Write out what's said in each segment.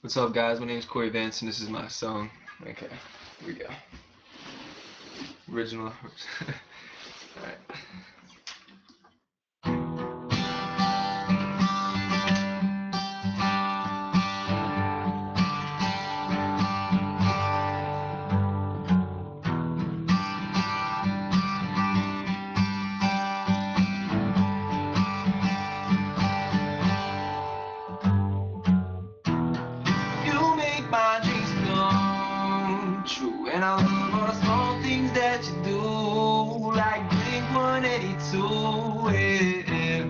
What's up, guys? My name is Corey Vance, and this is my song. Okay, here we go. Original. Alright. And I love all the small things that you do, like Blink 182. Yeah.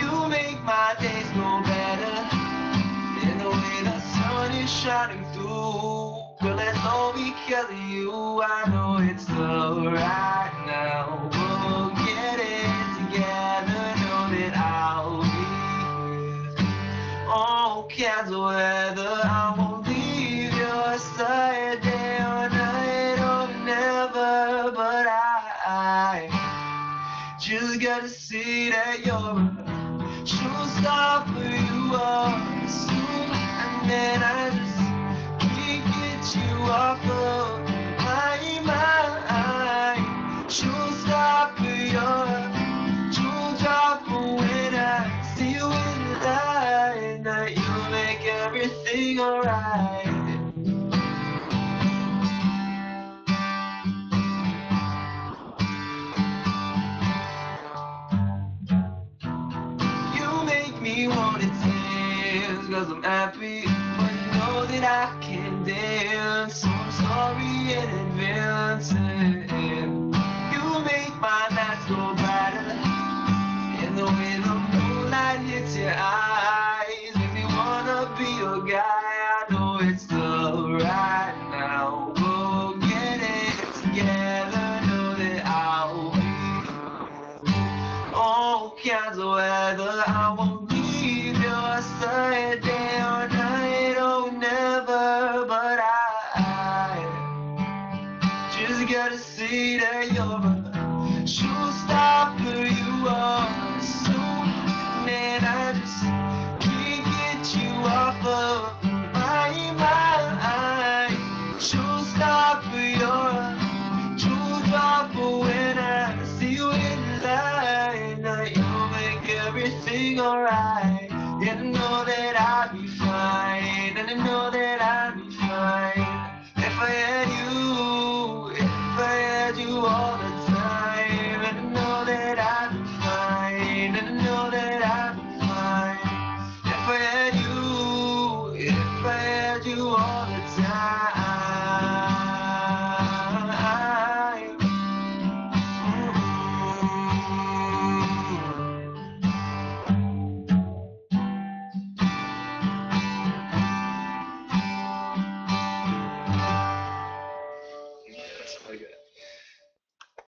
You make my days go better, in the way the sun is shining through. Well, it's all because of you. I know it's love right now. We'll get it together. Know that I'll be all kinds of weather. I won't leave your side Just gotta see that you're a true star for you are soon, and then I just can't get you off of my mind. True star for your true job for when I see you in the light. That you make everything alright. Me wanna dance Cause I'm happy. But you know that I can dance. So I'm sorry in advance and You make my nights go brighter. And the way the moonlight hits your eyes. Make me wanna be your guy I know it's love right now. We'll get it together Know that I'll be all kinds of weather. I won't I gotta see that you're a for you are soon, and I just can't get you off of my mind. True star for your true drop for when I see you in light. Now you make everything alright. And I know that I'll be fine. And I know that